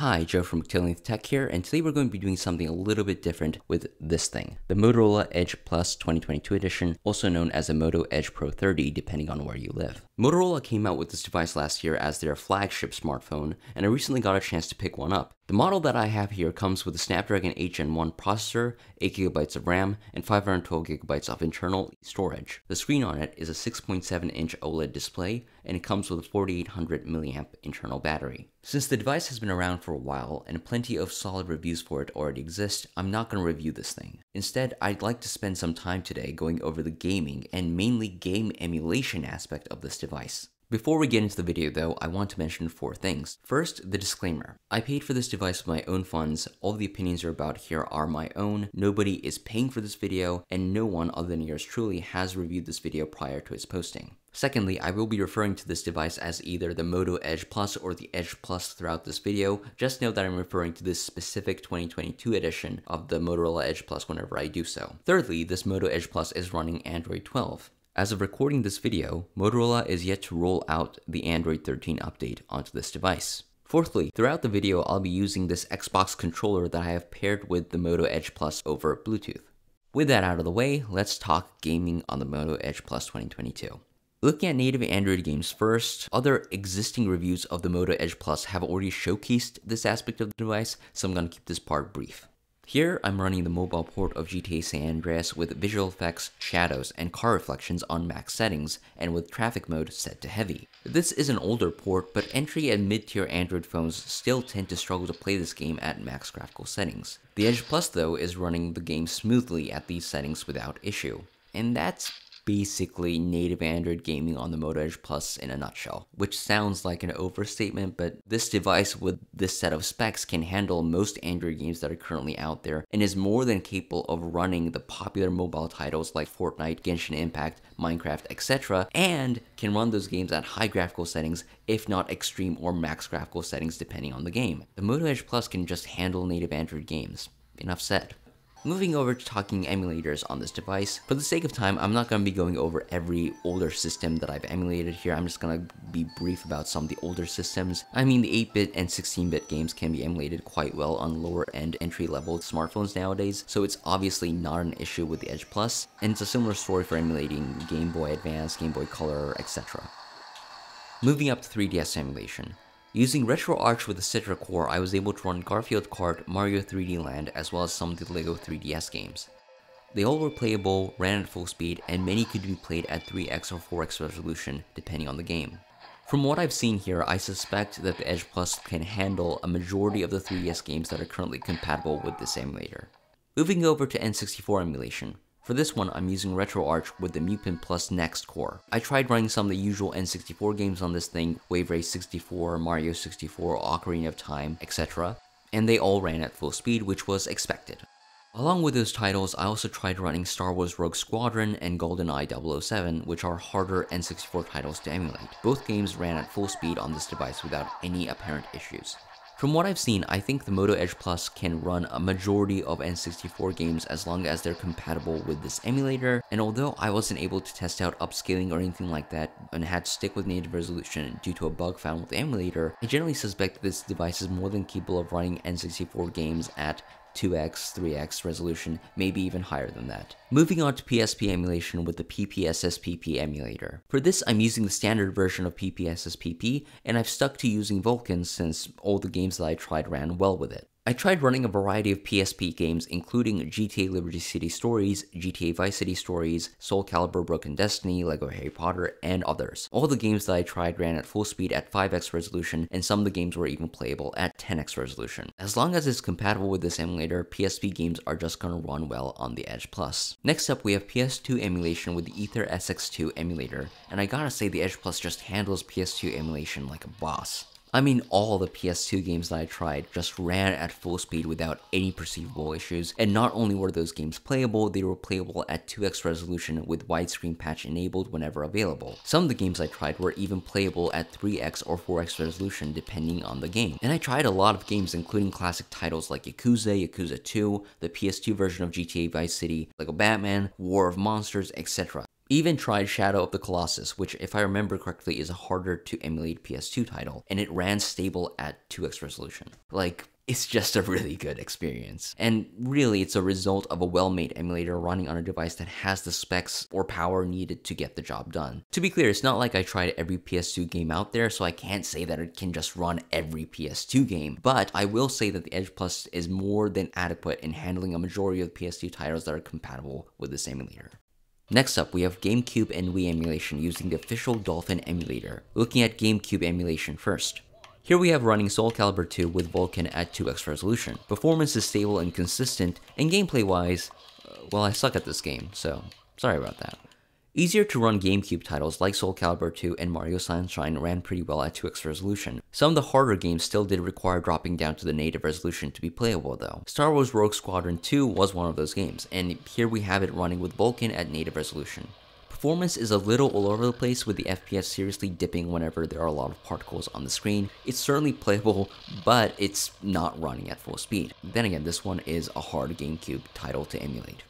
Hi, Joe from Octillionth Tech here, and today we're going to be doing something a little bit different with this thing. The Motorola Edge Plus 2022 edition, also known as the Moto Edge Pro 30 depending on where you live. Motorola came out with this device last year as their flagship smartphone, and I recently got a chance to pick one up. The model that I have here comes with a Snapdragon 8 Gen 1 processor, 8GB of RAM, and 512GB of internal storage. The screen on it is a 6.7 inch OLED display, and it comes with a 4800 mAh internal battery. Since the device has been around for a while and plenty of solid reviews for it already exist, I'm not going to review this thing. Instead, I'd like to spend some time today going over the gaming and mainly game emulation aspect of this device. Before we get into the video though, I want to mention four things. First, the disclaimer. I paid for this device with my own funds, all the opinions are about here are my own, nobody is paying for this video, and no one other than yours truly has reviewed this video prior to its posting. Secondly, I will be referring to this device as either the Moto Edge Plus or the Edge Plus throughout this video. Just note that I'm referring to this specific 2022 edition of the Motorola Edge Plus whenever I do so. Thirdly, this Moto Edge Plus is running Android 12. As of recording this video, Motorola is yet to roll out the Android 13 update onto this device. Fourthly, throughout the video, I'll be using this Xbox controller that I have paired with the Moto Edge Plus over Bluetooth. With that out of the way, let's talk gaming on the Moto Edge Plus 2022. Looking at native Android games first, other existing reviews of the Moto Edge Plus have already showcased this aspect of the device, so I'm going to keep this part brief. Here, I'm running the mobile port of GTA San Andreas with visual effects, shadows, and car reflections on max settings, and with traffic mode set to heavy. This is an older port, but entry and mid-tier Android phones still tend to struggle to play this game at max graphical settings. The Edge Plus though is running the game smoothly at these settings without issue. And that's basically native Android gaming on the Moto Edge Plus in a nutshell, which sounds like an overstatement, but this device with this set of specs can handle most Android games that are currently out there and is more than capable of running the popular mobile titles like Fortnite, Genshin Impact, Minecraft, etc., and can run those games at high graphical settings, if not extreme or max graphical settings depending on the game. The Moto Edge Plus can just handle native Android games. Enough said. Moving over to talking emulators on this device, for the sake of time, I'm not going to be going over every older system that I've emulated here, I'm just going to be brief about some of the older systems. I mean, the 8-bit and 16-bit games can be emulated quite well on lower-end entry-level smartphones nowadays, so it's obviously not an issue with the Edge Plus, and it's a similar story for emulating Game Boy Advance, Game Boy Color, etc. Moving up to 3DS emulation. Using RetroArch with the Citra core, I was able to run Garfield Kart, Mario 3D Land, as well as some of the LEGO 3DS games. They all were playable, ran at full speed, and many could be played at 3x or 4x resolution, depending on the game. From what I've seen here, I suspect that the Edge Plus can handle a majority of the 3DS games that are currently compatible with this emulator. Moving over to N64 emulation. For this one, I'm using RetroArch with the Mupen Plus Next core. I tried running some of the usual N64 games on this thing, Wave Race 64, Mario 64, Ocarina of Time, etc., and they all ran at full speed, which was expected. Along with those titles, I also tried running Star Wars Rogue Squadron and GoldenEye 007, which are harder N64 titles to emulate. Both games ran at full speed on this device without any apparent issues. From what I've seen, I think the Moto Edge Plus can run a majority of N64 games as long as they're compatible with this emulator, and although I wasn't able to test out upscaling or anything like that, and had to stick with native resolution due to a bug found with the emulator, I generally suspect this device is more than capable of running N64 games at 2x, 3x resolution, maybe even higher than that. Moving on to PSP emulation with the PPSSPP emulator. For this, I'm using the standard version of PPSSPP, and I've stuck to using Vulkan since all the games that I tried ran well with it. I tried running a variety of PSP games including GTA Liberty City Stories, GTA Vice City Stories, Soul Calibur Broken Destiny, LEGO Harry Potter, and others. All the games that I tried ran at full speed at 5x resolution, and some of the games were even playable at 10x resolution. As long as it's compatible with this emulator, PSP games are just gonna run well on the Edge Plus. Next up, we have PS2 emulation with the AetherSX2 emulator, and I gotta say the Edge Plus just handles PS2 emulation like a boss. I mean, all the PS2 games that I tried just ran at full speed without any perceivable issues, and not only were those games playable, they were playable at 2x resolution with widescreen patch enabled whenever available. Some of the games I tried were even playable at 3x or 4x resolution depending on the game. And I tried a lot of games including classic titles like Yakuza, Yakuza 2, the PS2 version of GTA Vice City, Lego Batman, War of Monsters, etc. Even tried Shadow of the Colossus, which if I remember correctly is a harder to emulate PS2 title, and it ran stable at 2x resolution. Like, it's just a really good experience. And really, it's a result of a well-made emulator running on a device that has the specs or power needed to get the job done. To be clear, it's not like I tried every PS2 game out there, so I can't say that it can just run every PS2 game, but I will say that the Edge Plus is more than adequate in handling a majority of PS2 titles that are compatible with this emulator. Next up, we have GameCube and Wii emulation using the official Dolphin emulator. Looking at GameCube emulation first. Here we have running Soul Calibur 2 with Vulkan at 2x resolution. Performance is stable and consistent, and gameplay wise, uh, well I suck at this game, so sorry about that. Easier to run GameCube titles like Soul Calibur 2 and Mario Sunshine ran pretty well at 2x resolution. Some of the harder games still did require dropping down to the native resolution to be playable though. Star Wars Rogue Squadron 2 was one of those games, and here we have it running with Vulkan at native resolution. Performance is a little all over the place with the FPS seriously dipping whenever there are a lot of particles on the screen. It's certainly playable, but it's not running at full speed. Then again, this one is a hard GameCube title to emulate.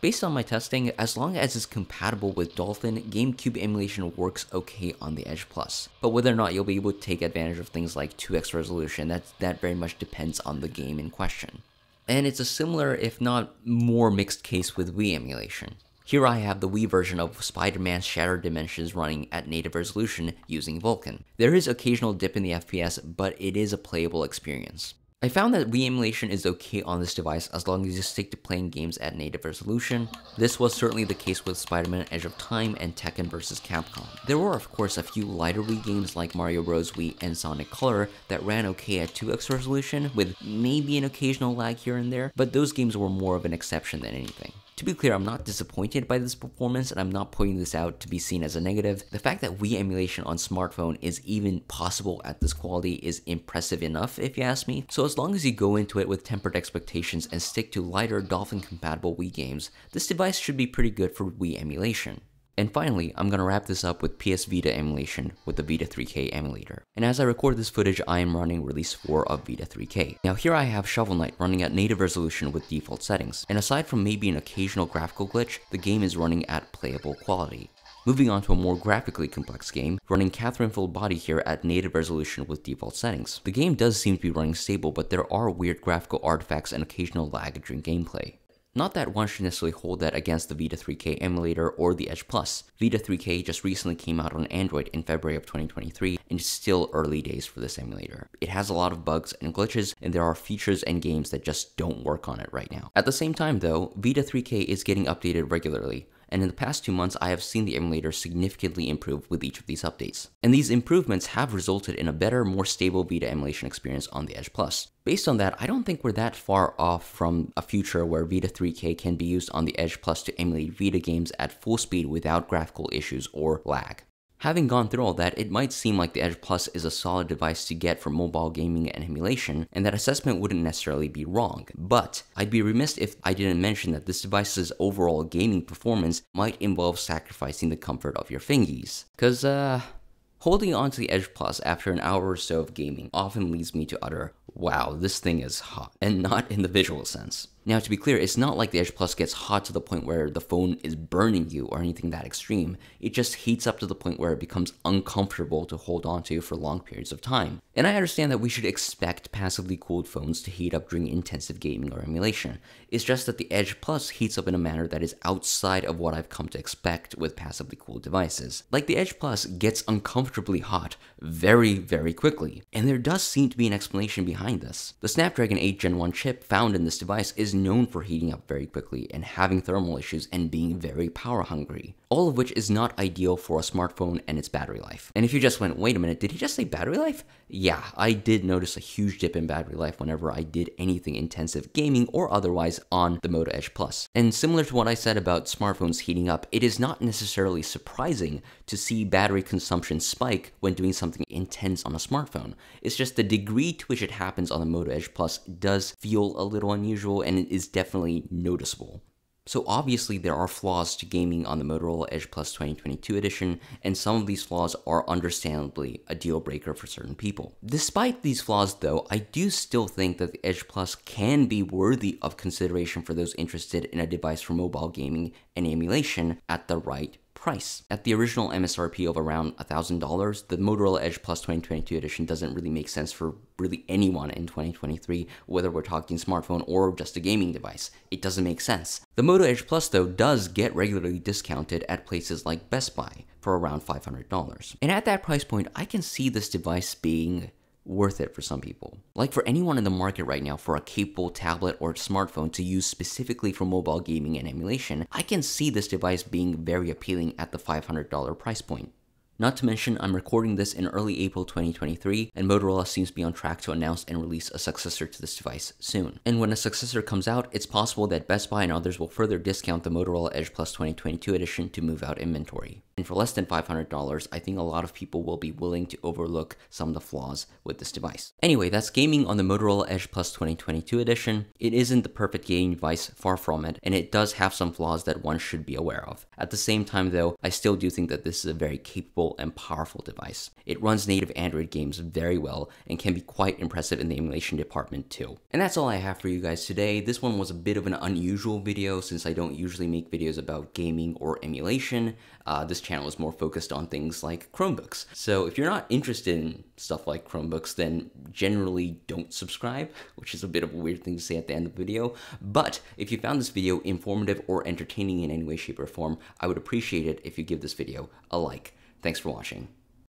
Based on my testing, as long as it's compatible with Dolphin, GameCube emulation works okay on the Edge Plus. But whether or not you'll be able to take advantage of things like 2x resolution, that, that very much depends on the game in question. And it's a similar, if not more mixed case with Wii emulation. Here I have the Wii version of Spider-Man Shattered Dimensions running at native resolution using Vulkan. There is occasional dip in the FPS, but it is a playable experience. I found that Wii emulation is okay on this device as long as you stick to playing games at native resolution. This was certainly the case with Spider-Man Edge of Time and Tekken vs Capcom. There were of course a few lighter Wii games like Mario Bros. Wii and Sonic Color that ran okay at 2x resolution with maybe an occasional lag here and there, but those games were more of an exception than anything. To be clear, I'm not disappointed by this performance and I'm not pointing this out to be seen as a negative. The fact that Wii emulation on smartphone is even possible at this quality is impressive enough if you ask me. So as long as you go into it with tempered expectations and stick to lighter Dolphin compatible Wii games, this device should be pretty good for Wii emulation. And finally, I'm gonna wrap this up with PS Vita emulation with the Vita 3K emulator. And as I record this footage, I am running release 4 of Vita 3K. Now here I have Shovel Knight running at native resolution with default settings, and aside from maybe an occasional graphical glitch, the game is running at playable quality. Moving on to a more graphically complex game, running Catherine Full Body here at native resolution with default settings. The game does seem to be running stable, but there are weird graphical artifacts and occasional lag during gameplay. Not that one should necessarily hold that against the Vita 3K emulator or the Edge Plus. Vita 3K just recently came out on Android in February of 2023 and it's still early days for this emulator. It has a lot of bugs and glitches and there are features and games that just don't work on it right now. At the same time though, Vita 3K is getting updated regularly and in the past two months I have seen the emulator significantly improve with each of these updates. And these improvements have resulted in a better, more stable Vita emulation experience on the Edge Plus. Based on that, I don't think we're that far off from a future where Vita 3K can be used on the Edge Plus to emulate Vita games at full speed without graphical issues or lag. Having gone through all that, it might seem like the Edge Plus is a solid device to get for mobile gaming and emulation, and that assessment wouldn't necessarily be wrong. But I'd be remiss if I didn't mention that this device's overall gaming performance might involve sacrificing the comfort of your fingies. Cause, uh, Holding on to the Edge Plus after an hour or so of gaming often leads me to utter, wow, this thing is hot, and not in the visual sense. Now, to be clear, it's not like the Edge Plus gets hot to the point where the phone is burning you or anything that extreme. It just heats up to the point where it becomes uncomfortable to hold onto for long periods of time. And I understand that we should expect passively cooled phones to heat up during intensive gaming or emulation. It's just that the Edge Plus heats up in a manner that is outside of what I've come to expect with passively cooled devices. Like the Edge Plus gets uncomfortably hot very, very quickly. And there does seem to be an explanation behind this. The Snapdragon 8 Gen 1 chip found in this device is known for heating up very quickly and having thermal issues and being very power hungry. All of which is not ideal for a smartphone and its battery life. And if you just went, wait a minute, did he just say battery life? Yeah, I did notice a huge dip in battery life whenever I did anything intensive gaming or otherwise on the Moto Edge Plus. And similar to what I said about smartphones heating up, it is not necessarily surprising to see battery consumption spike when doing something intense on a smartphone. It's just the degree to which it happens on the Moto Edge Plus does feel a little unusual and it is definitely noticeable. So obviously there are flaws to gaming on the Motorola Edge Plus 2022 edition, and some of these flaws are understandably a deal breaker for certain people. Despite these flaws though, I do still think that the Edge Plus can be worthy of consideration for those interested in a device for mobile gaming and emulation at the right price. At the original MSRP of around $1,000, the Motorola Edge Plus 2022 edition doesn't really make sense for really anyone in 2023, whether we're talking smartphone or just a gaming device. It doesn't make sense. The Moto Edge Plus, though, does get regularly discounted at places like Best Buy for around $500. And at that price point, I can see this device being worth it for some people. Like for anyone in the market right now for a capable tablet or smartphone to use specifically for mobile gaming and emulation, I can see this device being very appealing at the $500 price point. Not to mention, I'm recording this in early April 2023, and Motorola seems to be on track to announce and release a successor to this device soon. And when a successor comes out, it's possible that Best Buy and others will further discount the Motorola Edge Plus 2022 edition to move out inventory. And for less than $500, I think a lot of people will be willing to overlook some of the flaws with this device. Anyway, that's gaming on the Motorola Edge Plus 2022 edition. It isn't the perfect gaming device, far from it, and it does have some flaws that one should be aware of. At the same time though, I still do think that this is a very capable and powerful device. It runs native Android games very well and can be quite impressive in the emulation department too. And that's all I have for you guys today. This one was a bit of an unusual video since I don't usually make videos about gaming or emulation. Uh, this channel is more focused on things like Chromebooks. So if you're not interested in stuff like Chromebooks, then generally don't subscribe, which is a bit of a weird thing to say at the end of the video. But if you found this video informative or entertaining in any way, shape, or form, I would appreciate it if you give this video a like. Thanks for watching.